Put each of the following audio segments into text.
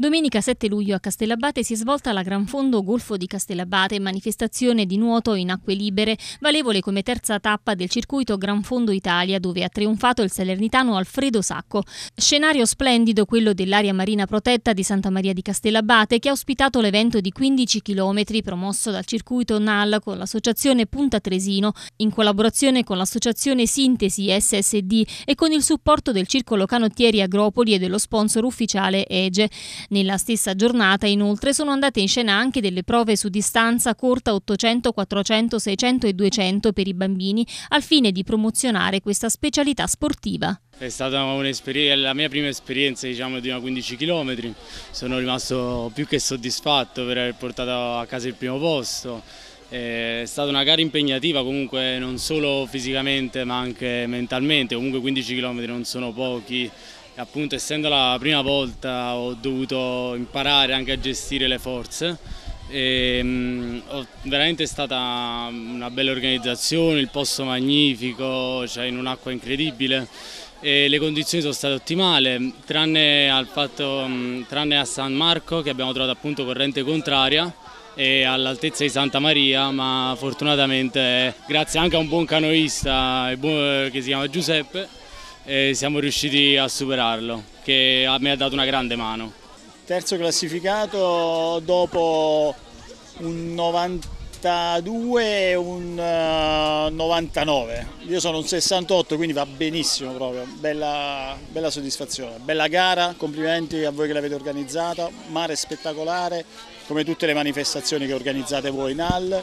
Domenica 7 luglio a Castellabate si è svolta la Gran Fondo Golfo di Castellabate, manifestazione di nuoto in acque libere, valevole come terza tappa del circuito Gran Fondo Italia, dove ha trionfato il salernitano Alfredo Sacco. Scenario splendido quello dell'area marina protetta di Santa Maria di Castellabate, che ha ospitato l'evento di 15 km promosso dal circuito NAL con l'associazione Punta Tresino, in collaborazione con l'associazione Sintesi SSD e con il supporto del Circolo Canottieri Agropoli e dello sponsor ufficiale EGE. Nella stessa giornata, inoltre, sono andate in scena anche delle prove su distanza corta 800, 400, 600 e 200 per i bambini, al fine di promozionare questa specialità sportiva. È stata la mia prima esperienza diciamo, di una 15 km, sono rimasto più che soddisfatto per aver portato a casa il primo posto. È stata una gara impegnativa comunque non solo fisicamente ma anche mentalmente, comunque 15 km non sono pochi appunto essendo la prima volta ho dovuto imparare anche a gestire le forze. E, mh, veramente è stata una bella organizzazione, il posto magnifico, cioè in un'acqua incredibile e le condizioni sono state ottimali tranne, fatto, mh, tranne a San Marco che abbiamo trovato appunto corrente contraria e all'altezza di Santa Maria ma fortunatamente grazie anche a un buon canoista che si chiama Giuseppe e siamo riusciti a superarlo, che me ha dato una grande mano. Terzo classificato dopo un 92 e un 99. Eh, Io sono un 68, quindi va benissimo proprio, bella, bella soddisfazione. Bella gara, complimenti a voi che l'avete organizzata, mare spettacolare, come tutte le manifestazioni che organizzate voi in AL.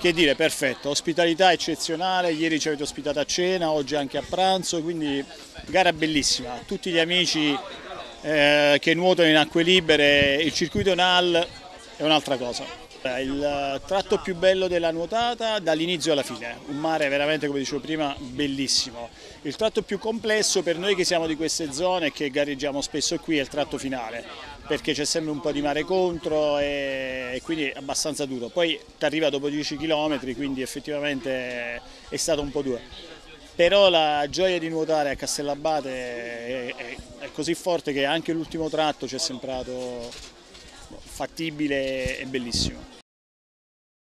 Che dire, perfetto, ospitalità eccezionale, ieri ci avete ospitato a cena, oggi anche a pranzo, quindi gara bellissima. Tutti gli amici eh, che nuotano in acque libere, il circuito NAL è un'altra cosa. Il tratto più bello della nuotata dall'inizio alla fine, un mare veramente come dicevo prima bellissimo. Il tratto più complesso per noi che siamo di queste zone e che gareggiamo spesso qui è il tratto finale, perché c'è sempre un po' di mare contro e, e quindi è abbastanza duro. Poi ti arriva dopo 10 km, quindi effettivamente è stato un po' duro. Però la gioia di nuotare a Castellabate è, è, è così forte che anche l'ultimo tratto ci è sembrato fattibile e bellissimo.